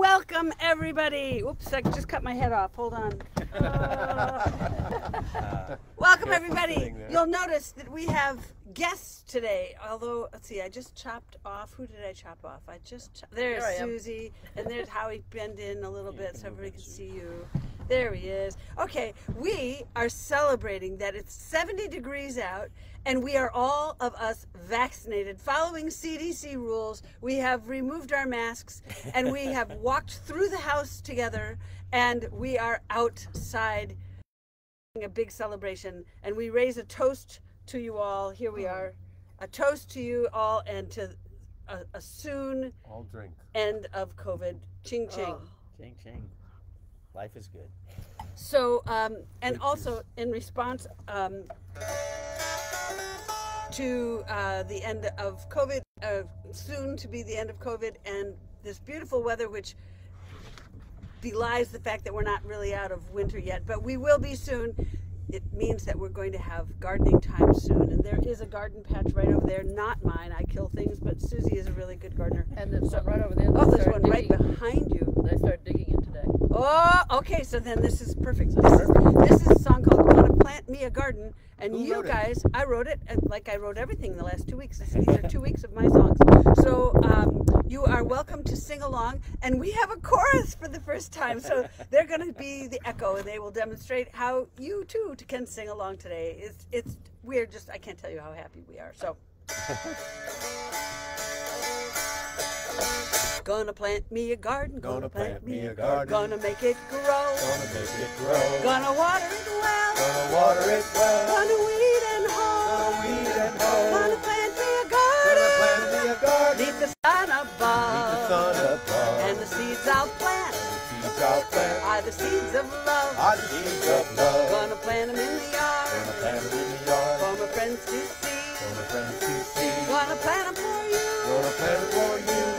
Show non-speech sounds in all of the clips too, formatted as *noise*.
welcome everybody. Oops, I just cut my head off. Hold on. Uh, *laughs* welcome everybody. You'll notice that we have guests today. Although, let's see, I just chopped off. Who did I chop off? I just cho- there's There I am. Susie, and there's Howie. Bend in a little bit so everybody can see you. There he is. Okay, we are celebrating that it's 70 degrees out and we are all of us vaccinated. Following CDC rules, we have removed our masks and we *laughs* have walked through the house together and we are outside having a big celebration and we raise a toast to you all. Here we hmm. are. A toast to you all and to a, a soon All drink. end of COVID. Ching ching. Oh, ching ching. Life is good. So, um, and Thank also in response um, to uh, the end of COVID, uh, soon to be the end of COVID, and this beautiful weather, which belies the fact that we're not really out of winter yet, but we will be soon. It means that we're going to have gardening time soon, and there is a garden patch right over there. Not mine. I kill things, but Susie is a really good gardener. And there's one right over there. Oh, they there's started one right behind you. They started digging it today. Oh, okay. So then this is perfect. This is, this is a song called "Gonna Plant Me a Garden," and Who you wrote it? guys, I wrote it, and like I wrote everything the last two weeks. *laughs* These are two weeks of my songs. So um, you are welcome to sing along, and we have a chorus for the first time. So *laughs* they're going to be the echo, and they will demonstrate how you too can sing along today. It's it's we're just I can't tell you how happy we are. So. *laughs* Gonna plant me a garden, Gonna plant me a garden. Gonna make it grow, Gonna make it grow. gonna water it well, Gonna water it well. gonna weed and hoe, Gonna weed and hoe. gonna plant me a garden. Gonna plant me a garden. neath the sun Meet the above, sun above. and the seeds I'll plant the seeds I'll plant. are the seeds of love. Are the seeds of love. Gonna plant them in the yard Gonna plant 'em in the yard. for my friends to see. For my friends to see. Gonna plant them for you, Gonna plant it for you.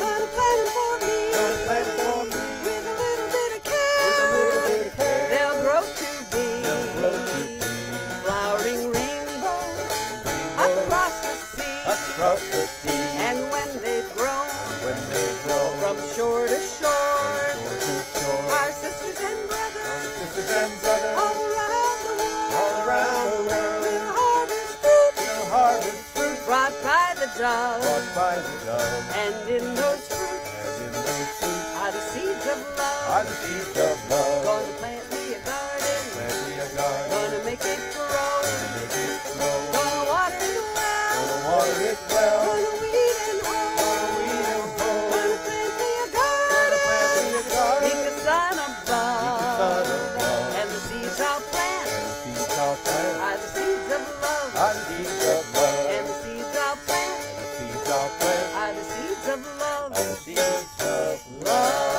And when they've grown When they grow from shore to shore, shore to shore. our sisters and brothers Sisters and brothers all around the world all around the world will harvest fruit will harvest fruit brought by the dove. brought by the dove. And in those fruits And in those fruits are the seeds of are the seeds of love. Are the seeds of love. are the seeds of love. And the seeds I'll And the seeds I'll are the seeds of love. are the seeds of love.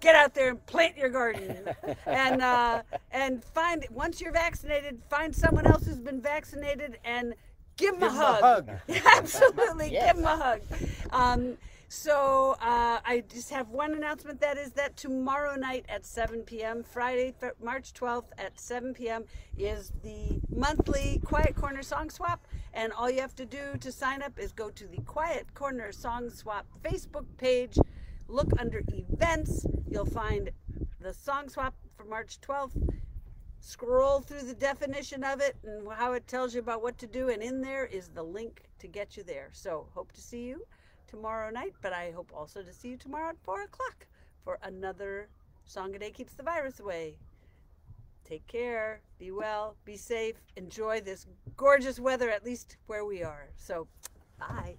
Get out there and plant your garden, and uh, and find once you're vaccinated, find someone else who's been vaccinated and give them Give a hug. a hug. *laughs* Absolutely, Yes. give them a hug. Um, so uh, I just have one announcement. That is that tomorrow night at 7 p.m., Friday, March 12th at 7 p.m. is the monthly Quiet Corner Song Swap, and all you have to do to sign up is go to the Quiet Corner Song Swap Facebook page. Look under events. You'll find the song swap for March 12th scroll through the definition of it and how it tells you about what to do and in there is the link to get you there so hope to see you tomorrow night but i hope also to see you tomorrow at four o'clock for another song a day keeps the virus away. Take care be well be safe enjoy this gorgeous weather at least where we are. So bye